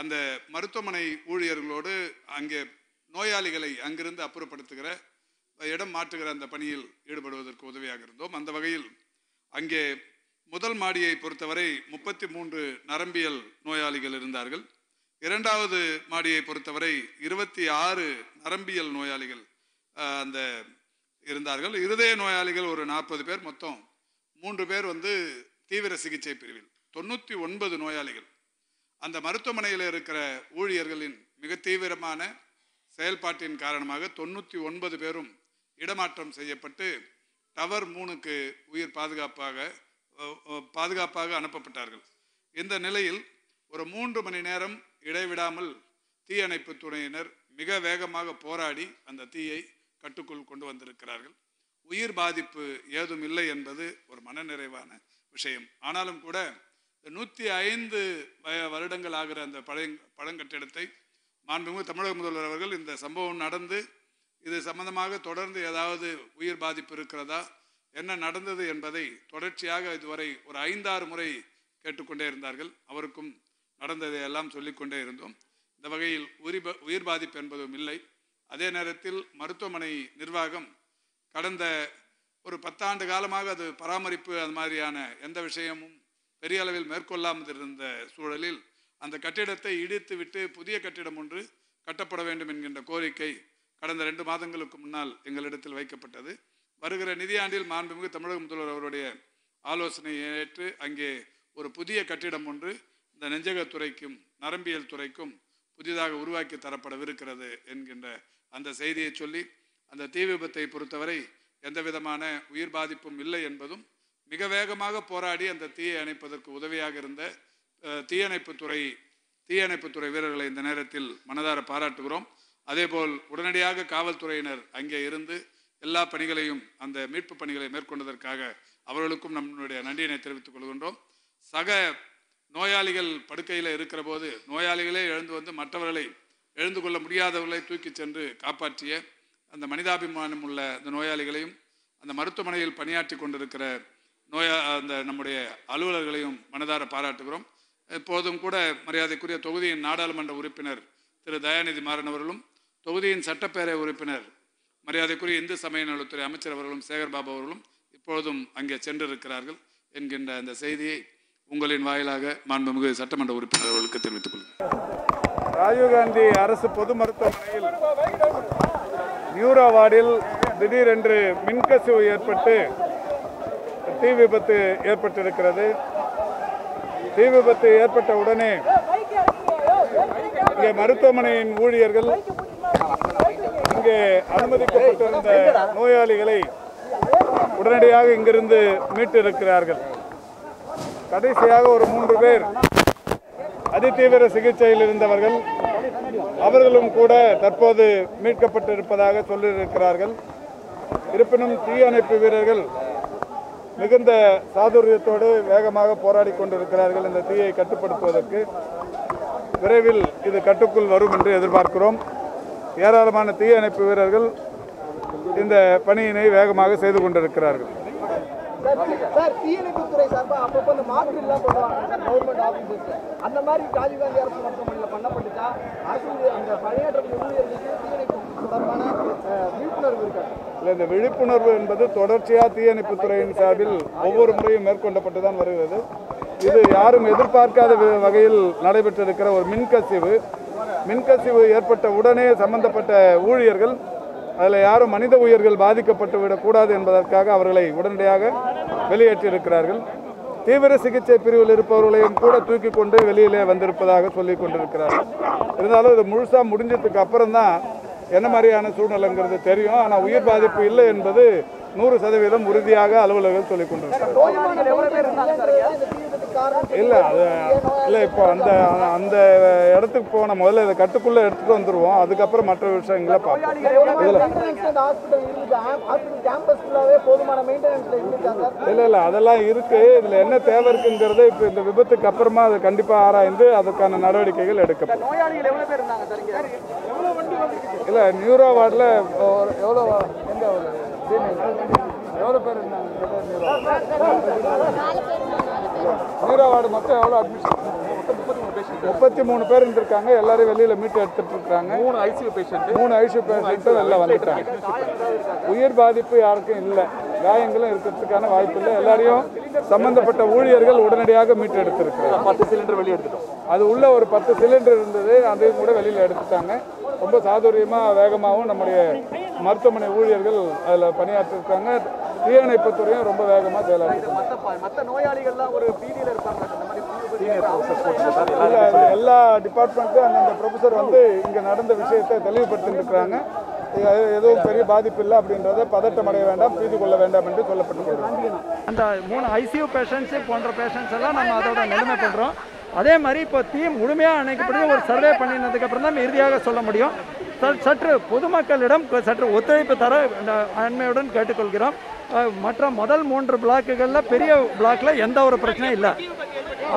அந்த மருத்துவமனை ஊழியர்களோடு அங்கே நோயாளிகளை அங்கிருந்து அப்புறப்படுத்துகிற இடம் மாற்றுகிற அந்த பணியில் ஈடுபடுவதற்கு உதவியாக இருந்தோம். அந்த வகையில் அங்கே முதல் மாடியை பொறுத்தவரை முப்பத்தி மூன்று நரம்பியல் நோயாளிகள் இருந்தார்கள். இரண்டாவது மாடியை பொறுத்தவரை இருபத்தி ஆறு நரம்பியல் நோயாளிகள் அந்த இருந்தார்கள். இருதய நோயாளிகள் ஒரு நாற்பது பேர் மொத்தம். மூன்று பேர் வந்து தீவிர சிகிச்சை பிரிவில். தொண்ணூற்றி ஒன்பது நோயாளிகள். அந்த மருத்துவமனையில் இருக்கிற ஊழியர்களின் மிக தீவிரமான செயல்பாட்டின் காரணமாக தொண்ணூற்றி ஒன்பது பேரும் இடமாற்றம் செய்யப்பட்டு டவர் மூணுக்கு உயிர் பாதுகாப்பாக பாதுகாப்பாக அனுப்பப்பட்டார்கள். இந்த நிலையில் ஒரு மூன்று மணி நேரம் இடைவிடாமல் தீயணைப்பு துறையினர் மிக வேகமாக போராடி அந்த தீயை கட்டுக்குள் கொண்டு வந்திருக்கிறார்கள். உயிர் பாதிப்பு ஏதும் இல்லை என்பது ஒரு மனநிறைவான விஷயம். ஆனாலும் கூட நூற்றி ஐந்து வருடங்கள் ஆகிற அந்த பழைய பழங்கட்டிடத்தை மாண்புமிகு தமிழக முதல்வர் அவர்கள் இந்த சம்பவம் நடந்து இது சம்பந்தமாக தொடர்ந்து ஏதாவது உயிர் பாதிப்பு இருக்கிறதா என்ன நடந்தது என்பதை தொடர்ச்சியாக இதுவரை ஒரு ஐந்தாறு முறை கேட்டுக்கொண்டே இருந்தார்கள். அவருக்கும் நடந்ததை எல்லாம் சொல்லிக்கொண்டே இருந்தோம். இந்த வகையில் உயிர் உயிர் பாதிப்பு என்பதும் இல்லை. அதே நேரத்தில் மருத்துவமனை நிர்வாகம் கடந்த ஒரு பத்தாண்டு காலமாக அது பராமரிப்பு அது மாதிரியான எந்த விஷயமும் பெரிய அளவில் மேற்கொள்ளாமல் இருந்த சூழலில் அந்த கட்டிடத்தை இடித்து விட்டு புதிய கட்டிடம் ஒன்று கட்டப்பட வேண்டும் என்கின்ற கோரிக்கை கடந்த ரெண்டு மாதங்களுக்கு முன்னால் எங்களிடத்தில் வைக்கப்பட்டது. வருகிற நிதியாண்டில் மாண்புமிகு தமிழக முதல்வர் அவருடைய ஆலோசனையை ஏற்று அங்கே ஒரு புதிய கட்டிடம் ஒன்று இந்த நெஞ்சகத்துறைக்கும் நரம்பியல் துறைக்கும் புதிதாக உருவாக்கி தரப்படவிருக்கிறது என்கின்ற அந்த செய்தியை சொல்லி அந்த தீ விபத்தை பொறுத்தவரை எந்த விதமான உயிர் பாதிப்பும் இல்லை என்பதும் மிக வேகமாக போராடி அந்த தீயை அணைப்பதற்கு உதவியாக இருந்த தீயணைப்புத்துறை தீயணைப்புத்துறை வீரர்களை இந்த நேரத்தில் மனதார பாராட்டுகிறோம். அதேபோல் உடனடியாக காவல்துறையினர் அங்கே இருந்து எல்லா பணிகளையும் அந்த மீட்பு பணிகளை மேற்கொண்டதற்காக அவர்களுக்கும் நம்மளுடைய நன்றியினை தெரிவித்துக் கொள்கின்றோம். சக நோயாளிகள் படுக்கையில் இருக்கிற போது நோயாளிகளே எழுந்து வந்து மற்றவர்களை எழுந்து கொள்ள முடியாதவர்களை தூக்கிச் சென்று காப்பாற்றிய அந்த மனிதாபிமானம் உள்ள அந்த நோயாளிகளையும் அந்த மருத்துவமனையில் பணியாற்றி கொண்டிருக்கிற நோயா அந்த நம்முடைய அலுவலர்களையும் மனதார பாராட்டுகிறோம். எப்போதும் கூட மரியாதைக்குரிய தொகுதியின் நாடாளுமன்ற உறுப்பினர் திரு. தயாநிதி மாறன் அவர்களும் தொகுதியின் சட்டப்பேரவை உறுப்பினர் மரியாதைக்குரிய இந்து சமய நலத்துறை அமைச்சர் அவர்களும் சேகர்பாபு அவர்களும் இப்பொழுதும் அங்கே சென்றிருக்கிறார்கள் என்கின்ற அந்த செய்தியை உங்களின் வாயிலாக மாண்புமிகு சட்டமன்ற உறுப்பினர் அவர்களுக்கு தெரிவித்துக் கொள்கிறேன். ராஜீவ்காந்தி அரசு பொது மருத்துவமனையில் நியூரோ வார்டில் திடீரென்று மின்கசிவு ஏற்பட்டு தீ விபத்து ஏற்பட்டிருக்கிறது. தீ விபத்து ஏற்பட்ட உடனே இங்கே மருத்துவமனையின் ஊழியர்கள் இங்கே அனுமதிக்கப்பட்டிருந்த நோயாளிகளை உடனடியாக இங்கிருந்து மீட்டிருக்கிறார்கள். கடைசியாக ஒரு மூன்று பேர் அதிதீவிர சிகிச்சையில் இருந்தவர்கள் அவர்களும் கூட தற்போது மீட்கப்பட்டிருப்பதாக சொல்லியிருக்கிறார்கள். இருப்பினும் தீயணைப்பு வீரர்கள் மிகுந்த சாதுரியத்தோடு வேகமாக போராடி கொண்டிருக்கிறார்கள். இந்த தீயை கட்டுப்படுத்துவதற்கு விரைவில் இது கட்டுக்குள் வரும் என்று எதிர்பார்க்கிறோம். ஏராளமான தீயணைப்பு வீரர்கள் இந்த பணியினை வேகமாக செய்து கொண்டிருக்கிறார்கள். விழிப்புணர்வு இருக்காது இல்லை இந்த விழிப்புணர்வு என்பது தொடர்ச்சியாக தீயணைப்பு துறையின் சார்பில் ஒவ்வொரு முறையும் மேற்கொள்ளப்பட்டு தான் வருகிறது. இது யாரும் எதிர்பார்க்காத வகையில் நடைபெற்றிருக்கிற ஒரு மின்கசிவு. மின்கசிவு ஏற்பட்ட உடனே சம்பந்தப்பட்ட ஊழியர்கள் அதில் யாரும் மனித உயிர்கள் பாதிக்கப்பட்டு விடக்கூடாது என்பதற்காக அவர்களை உடனடியாக வெளியேற்றியிருக்கிறார்கள். தீவிர சிகிச்சை பிரிவில் இருப்பவர்களையும் கூட தூக்கி கொண்டு வெளியிலே வந்திருப்பதாக சொல்லிக் கொண்டிருக்கிறார்கள். இருந்தாலும் இது முழுசாக முடிஞ்சதுக்கு அப்புறம் தான் என்ன மாதிரியான சூழ்நிலைங்கிறது தெரியும். ஆனால் உயிர் பாதிப்பு இல்லை என்பது நூறு சதவீதம் உறுதியாக அலுவலர்கள் சொல்லிக் காரணம் இல்லை அது இல்லை இப்போ அந்த அந்த இடத்துக்கு போன முதல்ல இதை கட்டுக்குள்ளே எடுத்துகிட்டு வந்துடுவோம் அதுக்கப்புறம் மற்ற விஷயங்களை பார்ப்போம். இதில் இல்லை இல்லை அதெல்லாம் இருக்குது இதில் என்ன தேவை இருக்குங்கிறத இப்போ இந்த விபத்துக்கு அப்புறமா அதை கண்டிப்பாக ஆராய்ந்து அதுக்கான நடவடிக்கைகள் எடுக்கப்படும். இல்லை நியூரோ வார்டில் எவ்வளோ எங்கே எவ்வளோ பேர் இருந்தாங்க? Neuro ward? மொத்தம் எவ்வளோ அட்மிஷன் முப்பத்தி மூணு பேர் இருந்திருக்காங்க. எல்லாரையும் வெளியில மீட்டு எடுத்துட்டு இருக்காங்க. மூணு ஐசியூ பேஷண்ட் மூணு ஐசியூ பேஷண்ட் வெளில வந்துட்டாங்க. உயிர் பாதிப்பு யாருக்கும் இல்லை. காயங்களும் இருக்கிறதுக்கான வாய்ப்பு இல்லை. எல்லாரையும் சம்பந்தப்பட்ட ஊழியர்கள் உடனடியாக மீட்டு எடுத்திருக்கிறாங்க. பத்து சிலிண்டர் வெளியே எடுத்துட்டோம். அது உள்ள ஒரு பத்து சிலிண்டர் இருந்தது. அதையும் கூட வெளியில் எடுத்துட்டாங்க. ரொம்ப சாதுரியமாக வேகமாகவும் நம்முடைய மருத்துவமனை ஊழியர்கள் அதில் பணியாற்றிருக்காங்க. தீயணைப்புத்துறையும் ரொம்ப வேகமாக அது எல்லா டிபார்ட்மெண்ட்டும் அந்தந்த ப்ரொஃபஸர் வந்து இங்கே நடந்த விஷயத்தை தெளிவுபடுத்தியிருக்கிறாங்க எதுவும் பெரிய பாதிப்பு இல்லை அப்படின்றத பதட்டம் அடைய வேண்டாம் பீதி கொள்ள வேண்டாம் என்று சொல்லப்பட்டிருக்கிறது. அந்த மூணு ஐசியூ பேஷண்ட்ஸு போன்ற பேஷண்ட்ஸ் எல்லாம் நம்ம அதோட நிலைமை பண்ணுறோம் அதே மாதிரி இப்போ தீ முழுமையாக அணைக்கப்படுது ஒரு சர்வே பண்ணினதுக்கப்புறம் தான் இறுதியாக சொல்ல முடியும். சற்று பொதுமக்களிடம் சற்று ஒத்துழைப்பு தர இந்த அண்மையுடன் கேட்டுக்கொள்கிறோம். மற்ற முதல் மூன்று பிளாக்குகளில் பெரிய பிளாக்ல எந்த ஒரு பிரச்சனையும் இல்லை.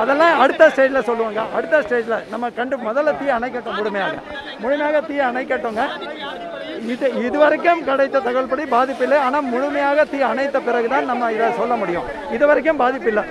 அதெல்லாம் அடுத்த ஸ்டேஜில் சொல்லுவாங்க. அடுத்த ஸ்டேஜில் நம்ம கண்டு முதல்ல தீ அணைக்கட்டும் முழுமையாக. முழுமையாக தீ அணைக்கட்டுங்க. இது இதுவரைக்கும் கிடைத்த தகவல்படி பாதிப்பு இல்லை. ஆனால் முழுமையாக தீ அணைத்த பிறகுதான் நம்ம இதை சொல்ல முடியும். இதுவரைக்கும் பாதிப்பு இல்லை.